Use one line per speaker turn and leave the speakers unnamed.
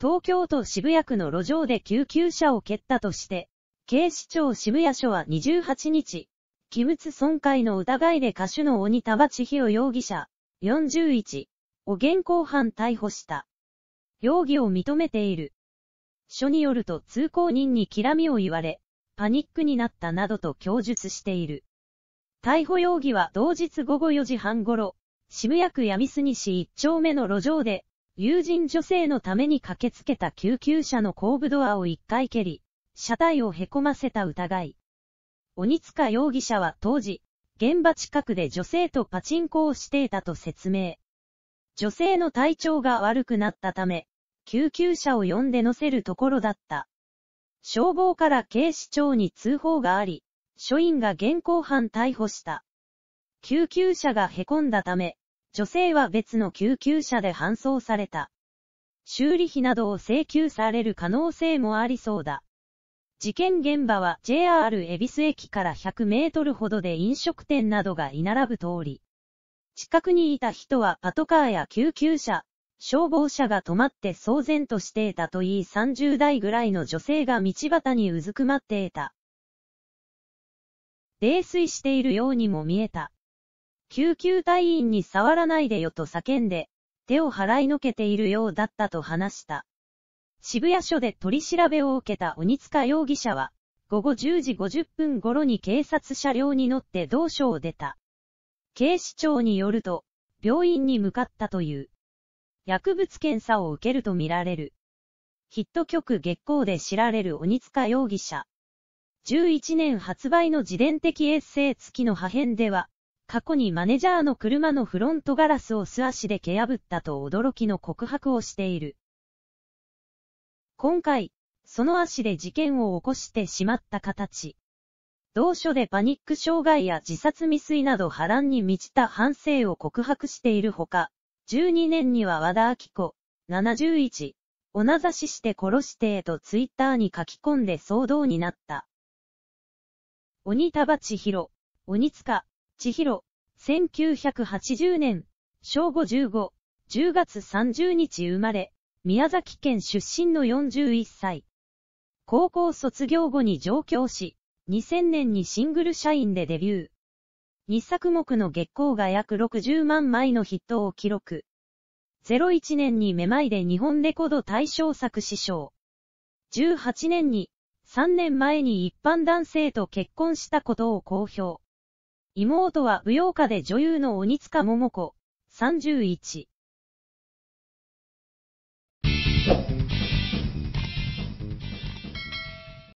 東京都渋谷区の路上で救急車を蹴ったとして、警視庁渋谷署は28日、器物損壊の疑いで歌手の鬼田場千尋容疑者、41を現行犯逮捕した。容疑を認めている。署によると通行人にきらみを言われ、パニックになったなどと供述している。逮捕容疑は同日午後4時半頃、渋谷区闇住市1丁目の路上で、友人女性のために駆けつけた救急車の後部ドアを1回蹴り、車体を凹ませた疑い。鬼塚容疑者は当時、現場近くで女性とパチンコをしていたと説明。女性の体調が悪くなったため、救急車を呼んで乗せるところだった。消防から警視庁に通報があり、署員が現行犯逮捕した。救急車が凹んだため、女性は別の救急車で搬送された。修理費などを請求される可能性もありそうだ。事件現場は JR 恵比寿駅から100メートルほどで飲食店などが居並ぶ通り。近くにいた人はパトカーや救急車、消防車が止まって騒然としていたといい30代ぐらいの女性が道端にうずくまっていた。泥酔しているようにも見えた。救急隊員に触らないでよと叫んで、手を払いのけているようだったと話した。渋谷署で取り調べを受けた鬼塚容疑者は、午後10時50分頃に警察車両に乗って同署を出た。警視庁によると、病院に向かったという。薬物検査を受けるとみられる。ヒット曲月光で知られる鬼塚容疑者。11年発売の自伝的エッセイ付きの破片では、過去にマネジャーの車のフロントガラスを素足で蹴破ったと驚きの告白をしている。今回、その足で事件を起こしてしまった形。同書でパニック障害や自殺未遂など波乱に満ちた反省を告白しているほか、12年には和田明子、71、おなざしして殺してへとツイッターに書き込んで騒動になった。鬼田千尋、鬼塚、千尋、1980年、正午15、10月30日生まれ、宮崎県出身の41歳。高校卒業後に上京し、2000年にシングル社員でデビュー。2作目の月光が約60万枚のヒットを記録。01年にめまいで日本レコード大賞作師賞。18年に、3年前に一般男性と結婚したことを公表。妹は舞踊家で女優の鬼塚桃子、31。